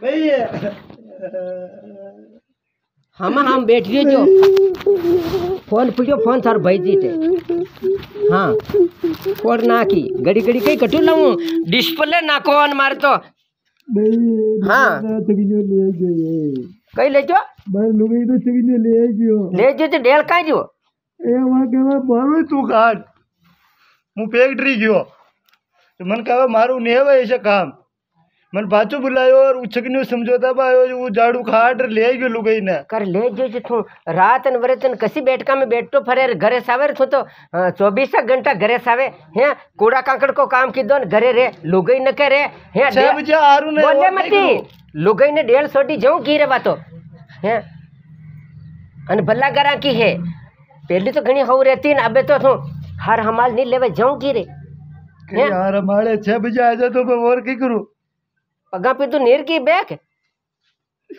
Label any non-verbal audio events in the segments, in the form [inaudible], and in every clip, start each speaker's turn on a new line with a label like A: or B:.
A: भाई
B: हम हम बैठिए जो फोन पियो फोन थार भाई जी थे हाँ फोन ना की घड़ी घड़ी कहीं कटू लाऊं डिस्प्ले ना कौन मार तो हाँ
A: सगीने ले गए
B: कहीं ले जो
A: मैं लुगाई तो सगीने ले गयो
B: ले जो तो डेल का जो
A: એ માં કહેવાય મારું તું કાઢ હું ફેક્ટરી ગયો તો મને કહેવાય મારું નહીં હવે છે કામ मन बाचो बुलायो और उछकनियो समझौता पायो वो झाड़ू खाट ले गयो लुगाई ने
B: कर ले जे जे थू रात न वरतन कसी बैठका में बैठतो फरे घरे सावे थू तो चौबीस घंटा घरे सावे हैं कूड़ा कांकड़ को काम की दोन घरे रे लुगाई न करे हैं
A: छह बजे आरू ने
B: बोले मती लुगाई ने डेढ़ सोटी जाऊँ की रे बातो हैं अन भल्ला करा की है पहले तो घणी हौ रहती न अबे तो थू हर हमाल नहीं लेवे जाऊँ की रे
A: यार हमारे छह बजे आ जा तो मैं और की करूँ
B: पगा पे तू नीर की बैक।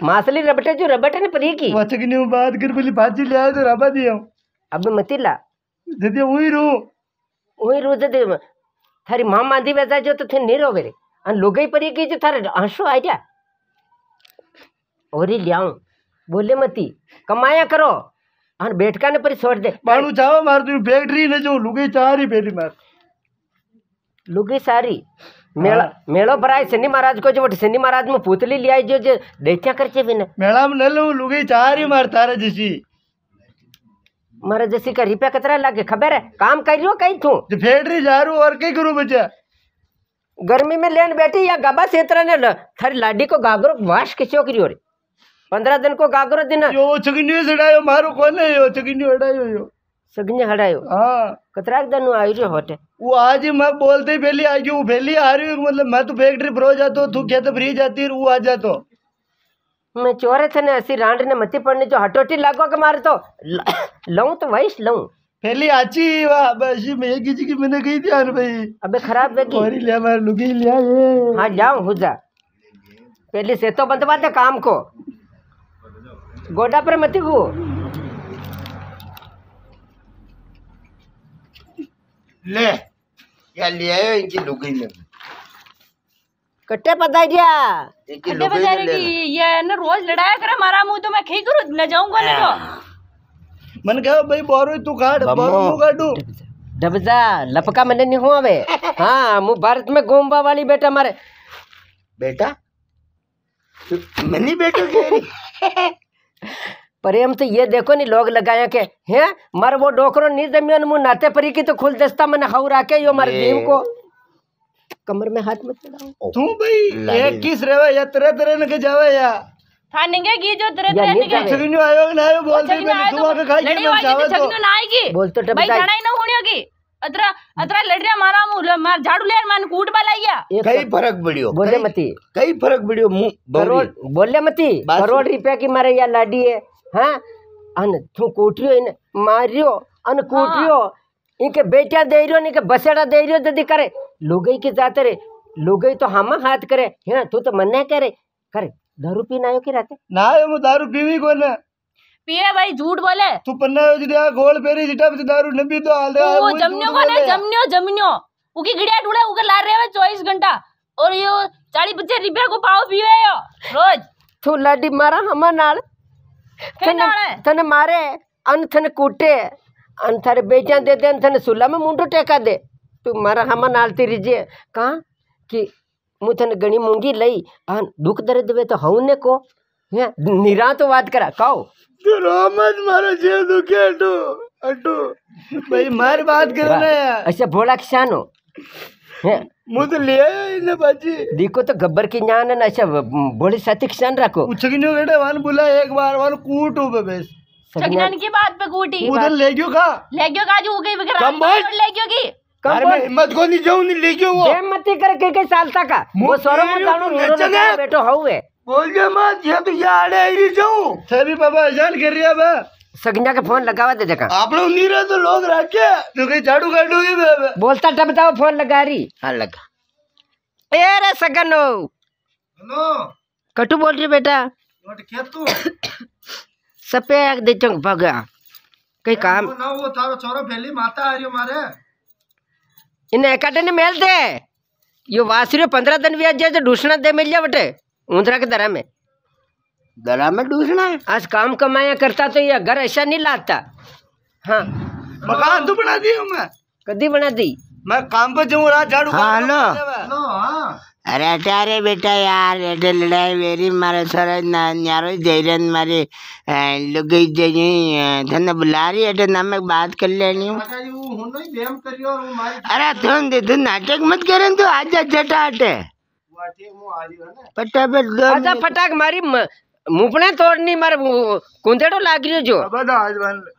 B: मासली रबटे जो रबटे ने परी की।
A: वचकनी हूँ बात कर बोली भाजी ले आए तो रबा दिया
B: अब मती ला।
A: जदे हुई रू।
B: वही रोज दे थारी माँ मांदी वैसा जो तो थे नहीं रोवे रे अन लोगई परी की जो थारे आँसू आ जा। और लियाऊं बोले मती कमाया करो। अन बैठका ने परी छोड़ दे।
A: मारू चाहो मार तू फैक्ट्री ने जो लुगाई चाह रही मार।
B: लुगी सारी। मेला मेलो भराय शनि महाराज को जो शनि महाराज में पुतली लियाई जो जो दैत्या करचे भी ने
A: मेला में न लूँ लुगाई चाह रही मार तारा जैसी
B: मारा जैसी का रिपया कतरा लागे खबर है काम करियो कहीं तू
A: जो जा रू और कई करूँ बच्चा
B: गर्मी में लेन बैठी या गबा सेतरा ने थारी लाडी को गागरो वाश किसो करियो रे पंद्रह दिन को गागरो दिन
A: यो चकनी सड़ायो मारो कोने यो चकनी हटायो यो
B: सगने हड़ायो
A: हाँ
B: कतराक दनु आई रे होटे
A: वो आज ही मैं बोलते ही पहले आई वो पहले आ रही मतलब मैं तो फैक्ट्री पर हो जाता तू क्या तो फ्री जाती है वो आ जातो
B: मैं चोरे थे ने ऐसी रांड ने मती पड़ने जो हटोटी लागो के मारे तो लऊं तो वही लऊं
A: पहले आची वाह बस मैं किसी की मैंने कही थी भाई
B: अबे खराब बेगी
A: और लिया मैं लुकी लिया ये
B: हाँ जाऊँ हो जा पहले से तो बंदवा दे काम को गोडा पर मती को
C: ले या ले आयो इनकी लुगाई में।
B: कट्टे पता दिया
C: इनकी लुगाई में ले
D: ये न रोज लड़ाया करे मारा मुँह तो मैं खी करूँ न जाऊँगा नहीं तो
A: मन कहा भाई बोरो तू काट बोरो काटू।
B: डबजा लपका मैंने नहीं हुआ वे। [laughs] हाँ मु भारत में गोम्बा वाली बेटा मारे।
C: बेटा? तू- मनी बेटो कह रही। [laughs]
B: प्रेम तो ये देखो नहीं लोग लगाया के हैं? मर वो डोकरो नहीं ज़मीन मुँह नाते परी की तो खुल दस्ता मैंने हाउ राके यो मारे
C: ये-
B: को। कमर में हाथ मत चढ़ाओ
A: तू भाई। एक किस रेवे या तरह तरह न के जावे या?
D: था निगे की जो तेरे तेरे
B: ले
D: निगे
B: जावे।
A: आयो ना आयो बोलते ही पहले तू आके खाई के
D: वाली
A: जावे
D: तो
A: तो।
D: छगनो ना आएगी?
B: बोल तो
D: भाई
B: डबजा
D: लड़ाई ना होनी होगी। अतरा अतरा लड़ रहा मारा मुँह मार झाड़ू ले मान कूट बलाइया
C: कई फ़र्क पड़ियो।
B: बोले मती।
C: कई फ़र्क पड़ियो मुँह
B: करोड़ बोले मती। करोड़ रुपया की मारे या लाडी है। हाँ? अन तू कूटियो इन मारियो अन कूटियो इनके बेटा दे रियो इनके बसेड़ा दे रियो ददी करे। लुगई के जाते रे। लुगई तो हम हाथ करे। हैं तू तो मन्ने करे। करे दारू पीना आयो की राते?
A: ना आयो मु दारू पीवी को ना
D: पिए भाई झूठ बोले।
A: तू पन्ना हो जिया गोल पेरी जिटा पे दारू नबी तो हाल दे
D: वो जमनियो को ना जमनियो जमनियो। उकी गिड़िया ढूंढे उके ला रहे चौबीस घंटा। और यो चालीस पचास रुपया को पाव पीवे यो रोज।
B: तू लाडी मारा हम नाल।
D: नाले
B: तने मारे अन थने कूटे अन थारे बेटियाँ दे दे अन सुला में मुंडो टेका दे। तू मारा हम नाल तेरी जे कहा? कि मु थने घणी मूँगी लई अन दुख दर्द वे तो हूँ ने को। हैं निरा तो बात करा कहो।
A: तू रोमत मारो जे दुखे अटू अटू। भाई मार बात करे ना
B: ऐसे भोला किसान हो। हैं
A: मु तो ले आयो इने बाजी।
B: देखो तो गब्बर की ज्ञान है ना ऐसा भोले साथी किसान रखो।
A: उछकनी बेटे वान बुला एक बार वान कूटू बे बेस।
D: छगनन की बात पे कूटी।
A: उधर ले गयो का?
D: ले गयो काजू उगे वगैरह
C: कम बोल।
D: ले गयो की?
C: अरे मैं हिम्मत को नहीं जाऊँ नहीं ले गयो वो।
B: प्रेम मती कर के के सालता का। वो सोरो में जानो रो रो बेटो हउए
C: बोल जे मत ये तो यार आई जाऊँ।
A: सभी बाबा जान कर रिया बे
B: सगना के फ़ोन लगावा दे देखा
C: आपने नहीं रहे तो लोग रखे
A: तू कहीं झाड़ू काटूगी
B: बोलता टप बताओ फ़ोन लगा रही
C: हाँ लगा।
B: ए रे सगनो।
A: हेलो
B: कटू बोल रही बेटा।
A: तू? [coughs]
B: सपे दे चंग भगा। कई काम
A: वो ना वो तारो छोरो पहली माता आ रही हो मारे।
B: इन्हें ने मेल दे। यो वासरियो पंद्रह दिन भी आज जाए दूसरा दे मिल जाए बटे। ऊंधरा के दरा में।
C: दरा में डूसना है।
B: आज काम कमाया करता तो यह घर ऐसा नहीं लाता। हाँ।
A: मकान तो बना दी मैं।
B: कदी बना दी?
A: मैं काम पर जाऊँ रात झाड़ू
C: हाँ
A: हेलो
C: अरे हटा बेटा यार एटे लड़ाई मेरी मारे सारे यारो जयरन मारे। लोग थने बुला रही है तो ना मैं बात कर लेनी हूँ। अरे तुम दे तू नाटक मत कर तू तो आज झटा हटे
B: फटाफट फटाक मारी मुपने तोड़नी मारे कुंदेड़ो लाग रियो जो।
A: हाँ,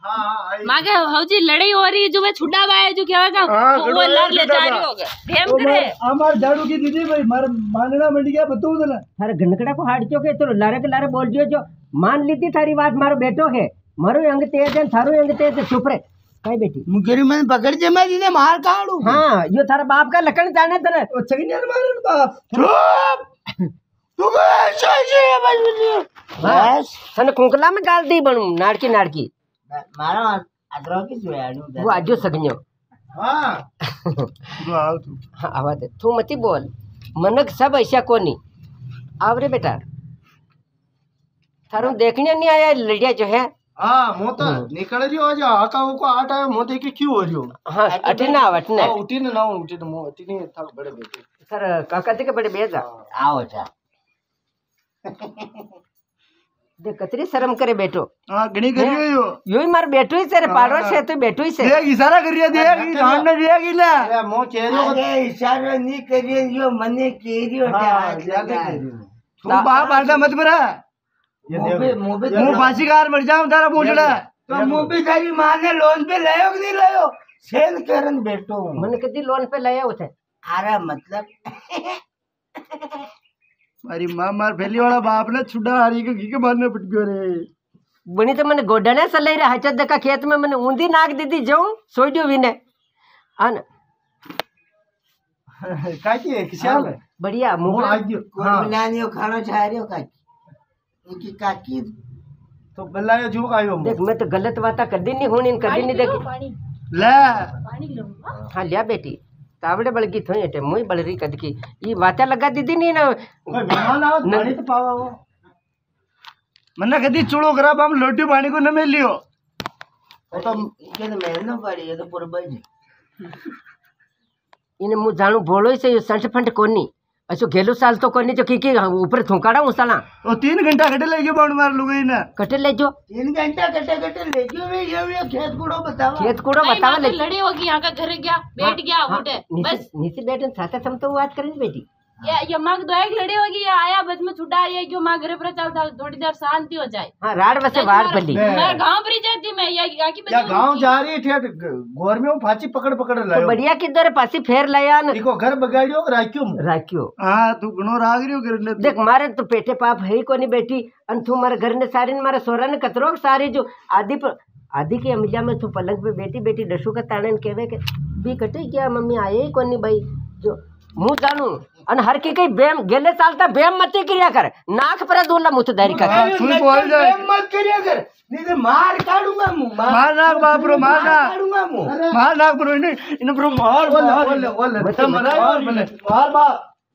D: हाँ, मागे हौजी लड़ाई हो रही जो मैं छुड़ावा है जो केवागा
A: हाँ,
D: वो लड़ ले जा रही भेम करे।
A: हमार झाड़ू की दीदी भाई मार मानना मंडी क्या बताऊँ तना
B: अरे गंडकड़ा को हाड़ चोके तो लारे के लारे बोल दियो जो मान ली थी थारी बात मारो बेटो है। मारो अंग तेज है थारो अंग तेज है चुप रहे कई बेटी।
C: मुगरी मैं पकड़ जे मैं इन्हें मार काड़ू
B: हाँ यो थारा बाप का लकड़ जाने तना
A: ओ छगनियर मारन बाप।
C: चुप!
B: सन कुंकला में डाल दी बनू नाड़की नाड़की वो आजो सगनो
A: हाँ तू
B: मती बोल मनक सब ऐसा कोनी आव रे बेटा थारो देखने नहीं आया लड़िया जो है
E: हाँ मो तो निकल रियो आज आका को आटा है मो देखे क्यों
B: हो रियो
E: हाँ अटे ना आवट ने उठी ना उठी मो
B: अटी नहीं था बड़े बेटे
C: सर काका
B: देखे बड़े बेजा
A: आओ जा જે કચરી શરમ
B: કરે બેઠો હા ઘણી કરી રહ્યો યોય માર બેઠો છે રે પાડો છે
A: તો બેઠો છે દેખ ઈશારા કરી દે જાણ ન દે ગીલા
E: અરે મો ચેરો
C: અરે ઈશારો ની કરી યો મને કેરીઓ
E: તું
C: બા
E: બારડા
C: મત
E: બરા
A: હું ફાંસીકાર મર જાઉં તારા
E: બોલડા
C: તો
E: મો
C: બી તારી માને
A: લોન પે લયો કે નહીં લયો સેલ
C: કરન બેઠો મને કદી લોન પે લયો છે આરા મતલબ नहीं लायो सेल करन बैठो हूँ
B: मन कदी लोन पे लाया उसे
C: अरे मतलब
A: मारी माँ मार फैली वाला बाप ने छुड़ा हारी के घी के मारने पट गयो रे
B: बनी तो मैंने गोडने से ले रहा हचत देखा खेत में मैंने ऊंधी नाक दी थी जाऊं सोइडियो विने अन
E: કાકી ખ્યાલ હે?
B: बढ़िया
E: હું
B: मुंह
E: આ ગયો
C: कोण
E: હા
C: मिलानियो खानो चाह रहे हो काकी उनकी काकी
E: તો બલ્લાયો જો આવ્યો
B: देख मैं तो गलत बात कदी नहीं होनी कदी नहीं देखी
D: पानी
A: ले
D: पानी लो हाँ?
B: हाँ लिया बेटी ತಾವಡೆ ಬಳಗಿ ಥೋ ಎಟೆ ಮುಯ್ ಬಳರಿ ಕದಕಿ ಈ ಮಾತೆಲ್ಲ
E: ಗದ್ದಿದ್ದಿ ನೀನು ಮನ್ನ ಗದ್ದಿ ಚುಳು ಗ್ರಾ ಬಾಮ್ ಲೊಟ್ಟಿ
A: ಬಾಣಿಗೂ ನಮ್ಮ ಎಲ್ಲಿಯೋ ಇನ್ನು ಮು ಜಾಣು ಬೋಳೋಯ್ ಸೈ ಸಂಟ ಫಂಟ ಕೊನ್ನಿ
C: वो
B: ऐसो गेलो साल तो कोनी जो की की ऊपर थूकाड़ा उसाला
A: ओ 3 घंटा कटे ले जो बाउंड मार लुगई ना।
B: कटे ले जो।
C: 3 घंटा कटे कटे ले जो भी ये भी खेत कूड़ो बतावा।
B: खेत कूड़ो बतावा ले।
D: तो लड़ी होगी यहाँ का घर गया बैठ गया
B: हाँ,
D: उठे बस।
B: नीचे बैठे साथे साथ हम तो बात करेंगे बेटी।
D: ये माग दो एक लड़ी होगी या आया बस में छुटा ये जो माँ घरे पर चलता थोड़ी देर शांति हो जाए।
B: हाँ राड बस बाहर पली।
D: मैं गाँव पर जाती मैं या की
E: या गाँव जा रही है गोर में फांसी पकड़ पकड़
B: तो
E: लायो।
B: तो बढ़िया किधर फांसी फेर लाया न
E: देखो घर बगाड़ियो राखियो
B: राखियो।
A: हाँ तू घणो राग रियो घर ने
B: देख मारे तो पेटे पाप है कोनी बेटी अन तू मारे घर ने सारी मारे सोरा ने कतरो सारी जो आदि पर आदि के अमिजा में तू पलंग पे बेटी बेटी डशु का ताणन कहवे के भी कटे क्या मम्मी आए ही कोनी भाई? जो मुँह जानू। અને હર કી કઈ બેમ ગેલે ચાલતા બેમ મત કર્યા કર. નાક
A: પર દોલા મુથ દારી કા
C: તું બોલ દે બેમ મત કર્યા કર. નીતે માર
A: કાઢુંગા મુ માર નાક બાપરો માર
C: નાક કાઢુંગા
A: મુ માર નાક બ્રો ઇને ઇને બ્રો
E: માર
A: બોલ
E: બોલ બોલ
B: બતા
C: મરાય બોલ. માર
A: બાપ.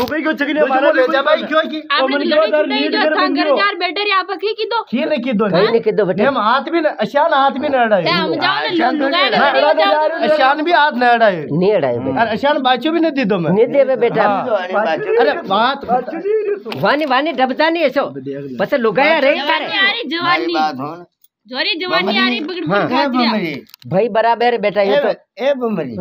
A: तू कहीं क्यों चकने
E: ले जा भाई क्यों की
D: आपने
A: नींद
D: जो
A: कर
D: था
A: बंदी
D: घर
A: हो?
D: जार बैठे की की दो?
E: की की दो
B: कहीं नहीं किदो बेटे।
E: नेम हाथ भी न अशान हाथ भी न अड़ाए
D: हम जाओ ना हो। तो
E: अशान भी हाथ न अड़ाए
B: नहीं अड़ाए
E: अशान बाचू भी नहीं दी दो मैं।
B: नहीं देवे बेटा।
E: अरे बात
B: वानी वानी डबता नहीं ऐसो। बस लुगाया रही
D: जवानी
C: हो
D: जोरी जवानी आ रही
B: हाँ। भाई बराबर है बेटा ये तो।
C: ए बमरी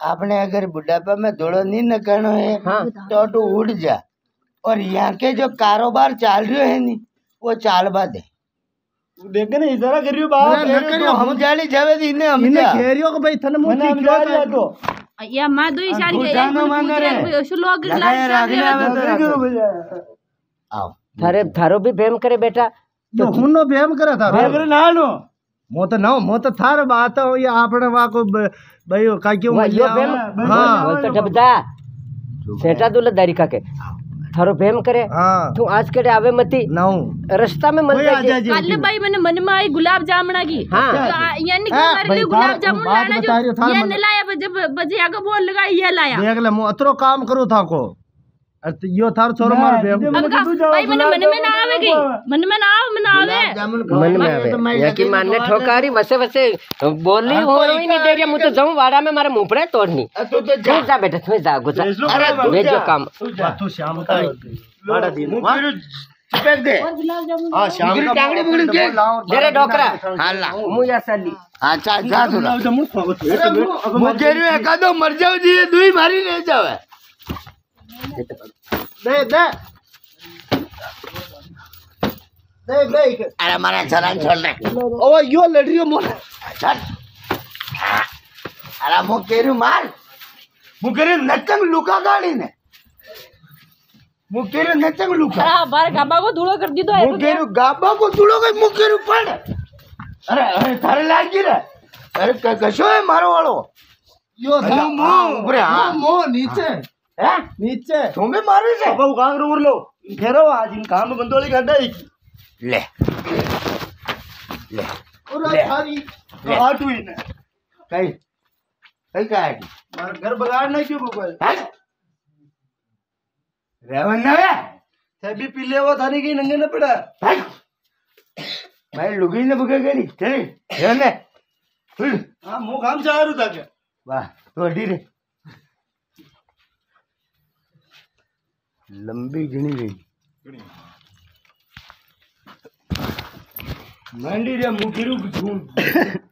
C: आपने अगर बुढ़ापा में दौड़ो नहीं न है
B: हाँ।
C: तो तू उठ जा। और यहाँ के जो कारोबार चाल रहे है नी वो चाल बाद है।
A: देख ना इशारा कर रही हो
E: करियो,
C: हम जाली जावे दी ने हम जा।
E: घेरियो के भाई थने मुँह की
A: हम जा तो।
D: या माँ दो इशारे के एक
C: मांग रहे
D: रहे शुरू अगर
C: लगाया
D: लास्ट
C: रागने आवे तो आओ।
B: थारे थारो भी बेम करे बेटा।
E: तो हुनो बेम करे था
A: देख रे ना।
E: मो तो ना मो तो थार बात हो ये आपने वा को भाई का क्यों
B: वो यो भेम
E: हाँ।
B: बोल तो डबदा सेटा दुला दारी के थारो भेम करे।
E: हाँ।
B: तू आज कड़े आवे मती?
E: नाउ।
B: रास्ता में
E: मन
B: जाए
D: भाई मैंने मन में आई गुलाब जामुन की।
B: हाँ।
D: तो यानी कि
E: हाँ,
D: हमारे लिए गुलाब जामुन लाना
E: हो,
D: जो ये लाया बजे बजे आगे बोल लगा ये लाया।
E: देख ले मु अतरो काम करू था को तो यो थार छोरो मार
D: बे भाई मन मन में ना आवे गई मन में ना आवे मन आवे।
B: मन में आवे या की मान ने ठोकारी वसे वसे बोली हो ही नहीं दे रही मु तो जाऊँ वाड़ा में मारे मुँह पर तोड़नी।
C: तू तो
B: जा। जा बेटा तू जा गुजा
C: अरे
B: मैं जो। काम।
E: तू शाम का वाड़ा दे
C: मु फिर चिपक दे।
E: हाँ शाम का
C: टांगड़ी बगड़ी के
B: जरा डोकरा
C: हाँ ला
B: मु या साली
C: अच्छा जा तू मु गेरियो एकादो मर जाओ जी दुई मारी ले जावे
E: દે દે દે દે
C: અરે મારા જરાન છોડ રે
E: ઓવા યો લડરીઓ મોને
C: છોડ અરે મો કેર્યું માર? મુ કેર્યું નચંગ લુકા ગાડીને. મુ કેર્યું નચંગ લુકા
D: હા બાર ગાબા કો ધૂળો કરી દીધો
C: મુ કેર્યું ગાબા કો ધૂળો કઈ મુ કેર્યું પડ અરે અરે તારે લાગી રે. અરે કશો એ મારો વાળો?
E: યો
C: ધમ મો. ઉપરે હા.
E: નીચે.
C: है?
E: नीचे।
C: तुम्हें मारे से? अब
A: उगांग रूर लो। फेरो आज इन काम में बंदोली
C: कर दे।
E: ले।
C: ले।
E: ले।
C: सारी
A: हाथ हुई
C: ना। कहीं। कहीं
A: क्या है? घर बगाड़ क्यों
C: कोई रेवन ना
A: है? सभी पीले वो थाने के नंगे ना पड़ा।
C: मैं लुगी ने बुके गई चल रेवन ने
A: हाँ मुँह काम चाह रहा था
C: क्या? वाह तो अड़ी लंबी गिनी गई
A: मंडी जब मुखिरू झूठ। [laughs]